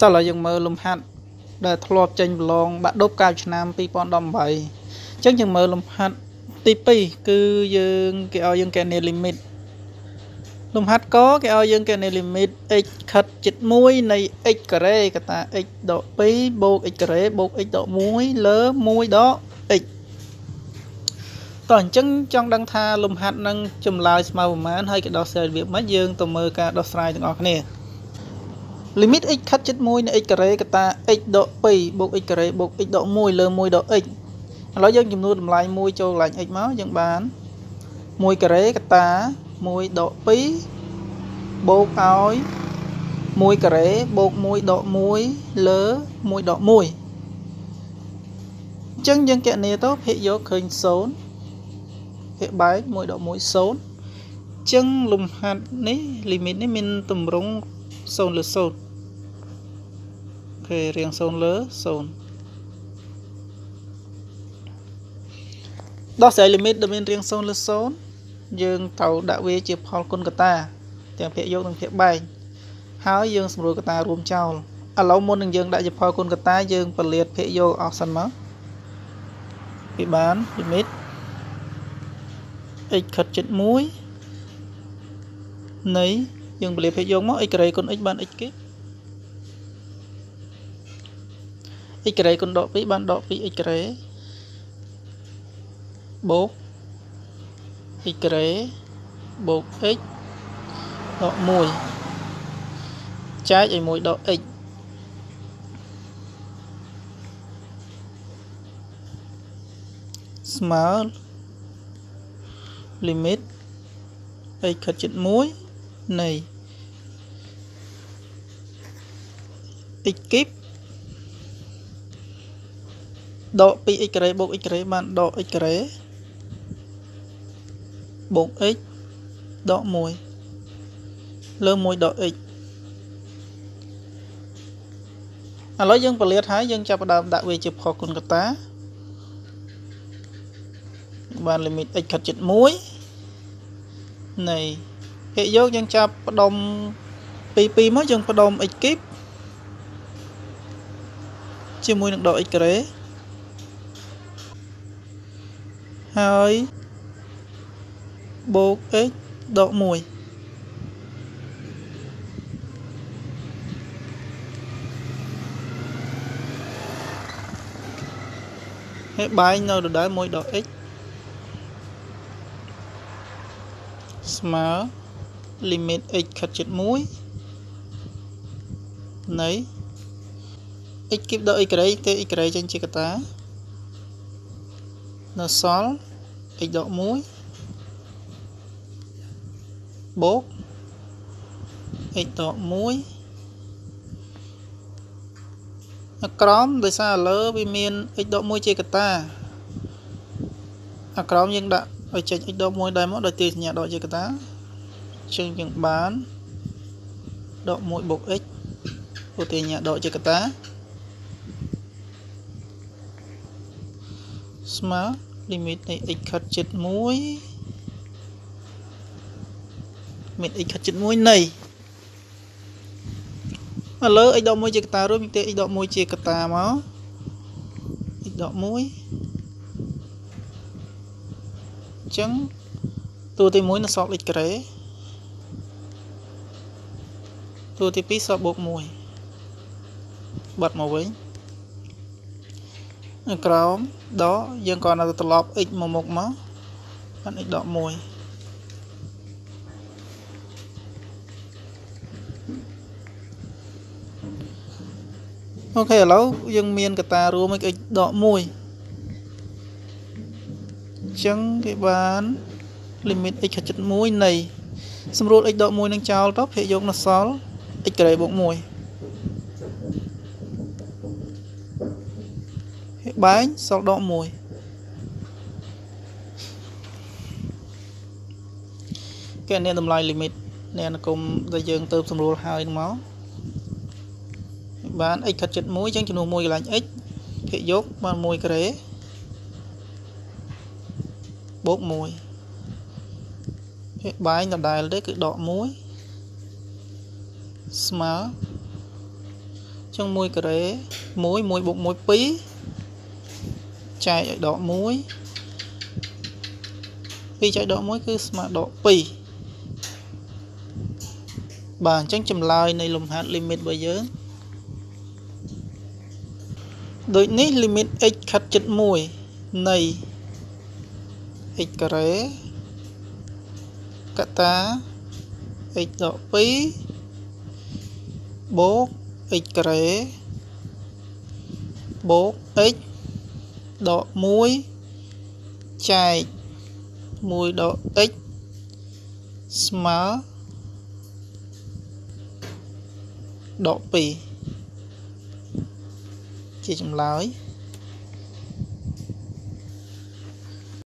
តោះឥឡូវយើងមើលលំហាត់ដែលធ្លាប់ចេញប្រឡងបាក់ឌុប9ឆ្នាំ2018អញ្ចឹងយើងមើលលំហាត់ទី2គឺយើងគេឲ្យយើងកែនី limit លំហាត់កគេឲ្យយើងកែនី limit x ខិតជិត1នៃ x ការ៉េកតា x ដក2បូក x ការ៉េបូក x ដក1លើ1ដក x តោះអញ្ចឹងចង់ដឹងថាលំហាត់នឹងចម្លើយស្មើប្រមាណហើយគេដោះស្រាយរបៀបម៉េចយើងទៅមើលការដោះស្រាយទាំងអស់គ្នា limit x ខិតជិត1នៃ x ការ៉េកតា x ដក2បូក x ការ៉េបូក x ដក1លើ1ដក x ឥឡូវយើងចំនួនតម្លៃ1ចូលកន្លែង x មកយើងបាន1ការ៉េកតា1ដក2បូកឲ្យ1ការ៉េបូក1ដក1លើ1ដក1អញ្ចឹងយើងកណនីទៅភាគយកឃើញ0ភាគបែក1ដក1 0អញ្ចឹងលំហាត់នេះ limit នេះមានតម្រង់0លើ0អូ ខេរៀង0លើ0ដោះស្រាយ limit ដែលមានរៀង0លើ0យើងត្រូវដាក់វាជាផលគុណកតាទាំងភាគយកនិងភាគបែកហើយយើងសម្រួលកតារួមចោលឥឡូវមុននឹងយើងដាក់ជាផលគុណកតាយើងពលាតភាគយកអស់សិនមកពីបាន limit x ខិតជិត1នៃយើងពលាភេទយកមក x ការ៉េគុណ x បាន x គេ x ការ៉េគុណដក2បានដក 2x ការ៉េបូក x ការ៉េបូក x ដក1ចែកឲ្យ1ដក x ស្មើ limit x ខិតជិត1នៃ x គីប ដក 2x ការ៉េបូក x ការ៉េបានដក x ការ៉េបូក x ដក1លើ1ដក x ឥឡូវយើងពលាតហើយយើងចាប់ផ្ដើមដាក់វាជាផគុណកតាបាន limit x ខិតជិត1នៃភាគយកយើងចាប់ផ្ដុំពី2មកយើងផ្ដុំ x គីបជាមួយនឹងដក x ការ៉េ ហើយបូក x ដក1ហើយបែងនៅដដែល1ដក x ស្មើ limit x ខិតជិត1នៃ x គីបដក x ក្រេទេ x ក្រេចេញជាកតា នៅសល់ x ដក1បូក x ដក1អាក្រមដោយសារលើវាមាន x ដក1ជាកតាអាក្រមយើងដាក់ឲ្យចេញ x ដក1ដែរមកដោយទីសញ្ញាដកជាកតាជើងយើងបានដក1បូក x ឧទាហរណ៍ដកជាកតាស្មើ limit នៃ x ខិតជិត1 limit x ខិតជិត1នៃឥឡូវ x ដក1ជាកតារួមយើងទេ x ដក1ជាកតាមក x ដក1ចឹងតួទី1នៅសល់ x ការ៉េតួទី2សល់បូក1បាត់មកវិញ នៅក្រោមដកយើងក៏នៅត្រឡប់ x មកមុខមកបាន x ដក1អូខេឥឡូវយើងមានកតារួម x ដក1ចឹងគេបាន limit x ខិតចិត្ត1នៃសម្រួល x ដក1នឹងចោលទៅភាគយកនៅសល់ x ការ៉េបូក1 បែងសល់ដក1គេអ្នកតម្លៃ limit នៃអនុគមដែលយើងទៅសម្រួលហើយមកបាន x ខិតចិត្ត1ចឹងចំនួន1កន្លែង x ភាគយកបាន1ការ៉េបូក1ភាគបែងដដែលទេគឺដក1ស្មើចឹង1ការ៉េ1 1បូក1 2 ចែកឲ្យដក1 2ចែកដក1គឺស្មើដក2បាទអញ្ចឹងចម្លើយនៃលំហាត់ limit របស់យើងដូចនេះ limit x ខិតជិត1នៃ x ការ៉េកតា x ដក2បូក x ការ៉េបូក x ដក1ចែក1ដក x ស្មើដក2ជាចម្លើយ